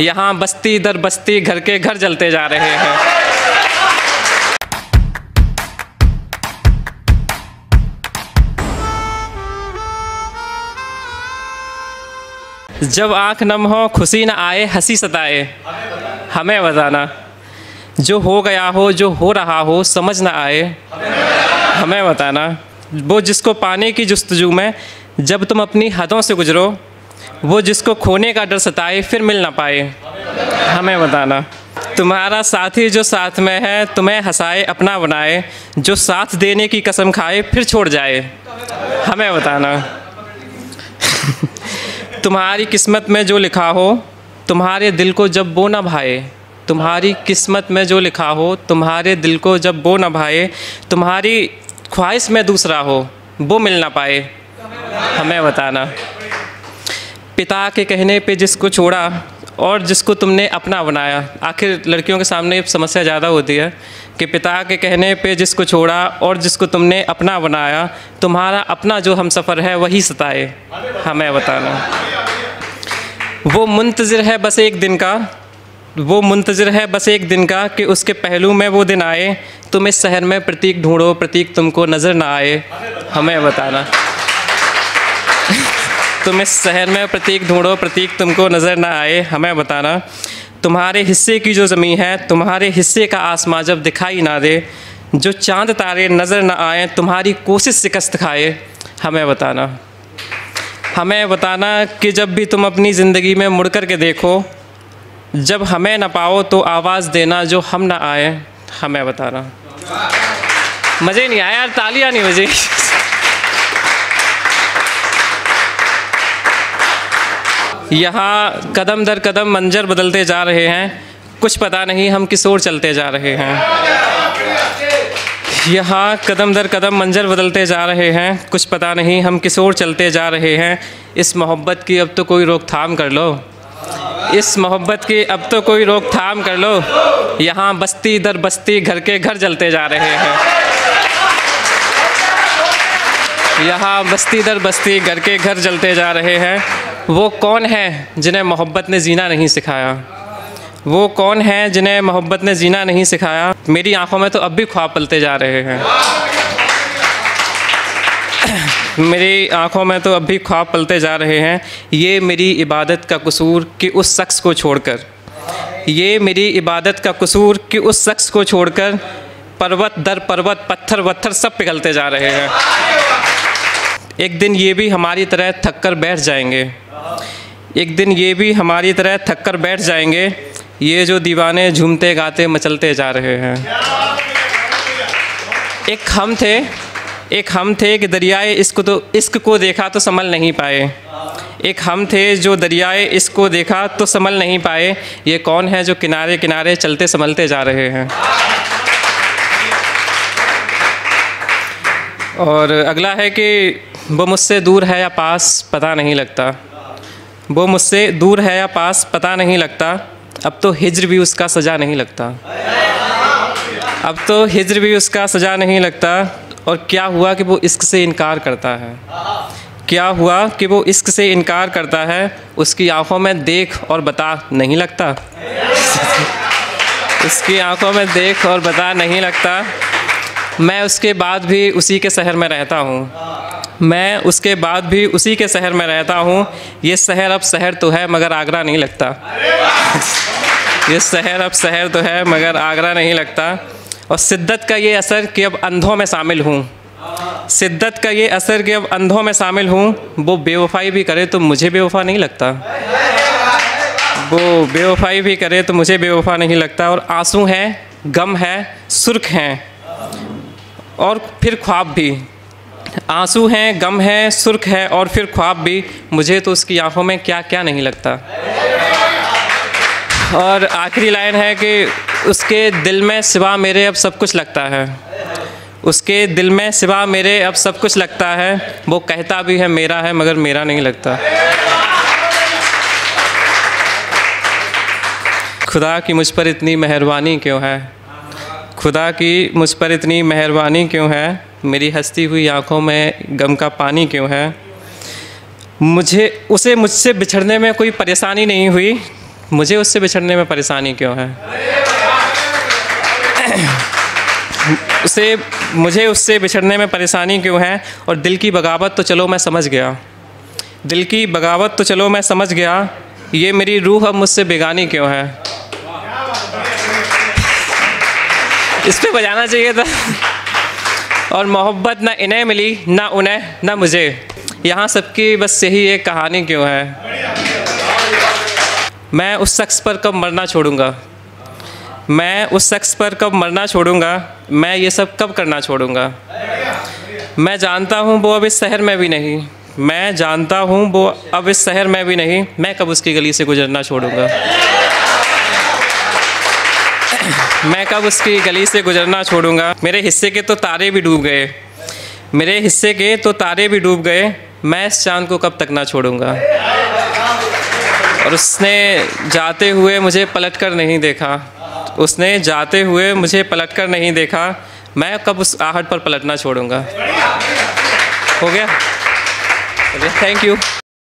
यहाँ बस्ती दर बस्ती घर के घर जलते जा रहे हैं। जब आँख नम हो, खुशी न आए, हँसी सताए। हमें बताना, जो हो गया हो, जो हो रहा हो, समझ न आए। हमें बताना, वो जिसको पाने की जस्तजू में, जब तुम अपनी हदों से गुजरो वो जिसको खोने का डर सताए, फिर मिल ना पाए। हमें बताना, तुम्हारा साथी जो साथ में है, तुम्हें हंसाए, अपना बनाए, जो साथ देने की कसम खाए, फिर छोड़ जाए। हमें बताना, तुम्हारी किस्मत में जो लिखा हो, तुम्हारे दिल को जब वो ना भाए, तुम्हारी किस्मत में जो लिखा हो, तुम्हारे दिल को जब वो ना भाए, तुम्हारी ख्वाहिश में दूसरा हो, वो मिल ना पाए। हमें बताना पिता के कहने पे जिसको छोड़ा और जिसको तुमने अपना बनाया। आखिर लड़कियों के सामने समस्या ज़्यादा होती है कि पिता के कहने पे जिसको छोड़ा और जिसको तुमने अपना बनाया, तुम्हारा अपना जो हम सफ़र है वही सताए, हमें बताना। वो मुंतज़र है बस एक दिन का, वो मुंतज़र है बस एक दिन का कि उसके पहलू में वो दिन आए, तुम इस शहर में प्रतीक ढूंढो, प्रतीक तुमको नज़र ना आए, हमें बताना। तुम इस शहर में प्रतीक ढूंढो, प्रतीक तुमको नज़र ना आए, हमें बताना। तुम्हारे हिस्से की जो ज़मीन है, तुम्हारे हिस्से का आसमां जब दिखाई ना दे, जो चाँद तारे नज़र ना आए, तुम्हारी कोशिश शिकस्त खाए, हमें बताना। हमें बताना कि जब भी तुम अपनी ज़िंदगी में मुड़ कर के देखो, जब हमें ना पाओ तो आवाज़ देना जो हम ना आए, हमें बताना। मज़े नहीं आया यार, तालियाँ नहीं बजी। यहाँ कदम दर कदम मंजर बदलते जा रहे हैं। कुछ पता नहीं हम किस ओर चलते जा रहे हैं। यहाँ कदम दर कदम मंजर बदलते जा रहे हैं। कुछ पता नहीं हम किस ओर चलते जा रहे हैं। इस मोहब्बत की अब तो कोई रोकथाम कर लो। इस मोहब्बत की अब तो कोई रोकथाम कर लो। यहाँ बस्ती दर बस्ती घर के घर जलते जा रहे हैं। यहाँ बस्ती दर बस्ती घर के घर जलते जा रहे हैं। वो कौन है जिन्हें मोहब्बत ने जीना नहीं सिखाया? वो कौन है जिन्हें मोहब्बत ने जीना नहीं सिखाया? मेरी आँखों में तो अब भी ख्वाब पलते जा रहे हैं। मेरी आँखों में तो अब भी ख्वाब पलते जा रहे हैं। ये मेरी इबादत का कसूर कि उस शख्स को छोड़कर। ये मेरी इबादत का कसूर कि उस शख्स को छोड़कर पर्वत दर पर्वत, पत्थर वत्थर सब पिघलते जा रहे हैं। एक दिन ये भी हमारी तरह थक कर बैठ जाएँगे। एक दिन ये भी हमारी तरह थक कर बैठ जाएँगे। ये जो दीवाने झूमते, गाते, मचलते जा रहे हैं। एक हम थे, एक हम थे कि दरियाए इश्क तो इश्क को देखा तो संभल नहीं पाए। एक हम थे जो दरियाए इश्क को देखा तो संभल नहीं पाए। ये कौन है जो किनारे किनारे चलते, संभलते जा रहे हैं? और अगला है कि वो मुझसे दूर है या पास, पता नहीं लगता। वो मुझसे दूर है या पास, पता नहीं लगता। अब तो हिजर भी उसका सजा नहीं लगता। अब तो हिजर भी उसका सजा नहीं लगता। और क्या हुआ कि वो इश्क से इनकार करता है? क्या हुआ कि वो इश्क से इनकार करता है? उसकी आँखों में देख और बता नहीं लगता। उसकी आँखों में देख और बता नहीं लगता। मैं उसके बाद भी उसी के शहर में रहता हूँ। मैं उसके बाद भी उसी के शहर में रहता हूँ। ये शहर अब शहर तो है, मगर आगरा नहीं लगता। ये शहर अब शहर तो है, मगर आगरा नहीं लगता। और शिद्दत का ये असर कि अब अंधों में शामिल हूँ। शिद्दत का ये असर कि अब अंधों में शामिल हूँ, वो बेवफाई भी करे तो मुझे बेवफा नहीं लगता। वो बेवफाई भी करे तो मुझे बेवफा नहीं लगता। और आँसू हैं, गम है, सुर्ख हैं। और फिर ख्वाब भी। आँसू हैं, गम है, सुर्ख है और फिर ख्वाब भी। मुझे तो उसकी आँखों में क्या क्या नहीं लगता। और आखिरी लाइन है कि उसके दिल में सिवा मेरे अब सब कुछ लगता है। उसके दिल में सिवा मेरे अब सब कुछ लगता है। वो कहता भी है, मेरा है, मगर मेरा नहीं लगता। खुदा की मुझ पर इतनी मेहरबानी क्यों है? खुदा की मुझ पर इतनी मेहरबानी क्यों है? मेरी हंसती हुई आँखों में गम का पानी क्यों है? मुझे, उसे मुझसे बिछड़ने में कोई परेशानी नहीं हुई। मुझे उससे बिछड़ने में परेशानी क्यों है? उसे, मुझे उससे बिछड़ने में परेशानी क्यों है? और दिल की बगावत तो चलो मैं समझ गया। दिल की बगावत तो चलो मैं समझ गया। ये मेरी रूह अब मुझसे बेगानी क्यों है? इस पे बजाना चाहिए था। और मोहब्बत ना इन्हें मिली, ना उन्हें, ना मुझे। यहाँ सबकी बस यही एक कहानी क्यों है? मैं उस शख्स पर कब मरना छोड़ूँगा? मैं उस शख्स पर कब मरना छोड़ूँगा? मैं ये सब कब करना छोड़ूँगा? मैं जानता हूँ वो अब इस शहर में भी नहीं। मैं जानता हूँ वो अब इस शहर में भी नहीं। मैं कब उसकी गली से गुजरना छोड़ूँगा? मैं कब उसकी गली से गुजरना छोड़ूँगा? मेरे हिस्से के तो तारे भी डूब गए। मेरे हिस्से के तो तारे भी डूब गए। मैं इस चाँद को कब तक ना छोड़ूँगा? और उसने जाते हुए मुझे पलट कर नहीं देखा। उसने जाते हुए मुझे पलट कर नहीं देखा। मैं कब उस आहट पर पलटना छोड़ूँगा? हो गया? Thank you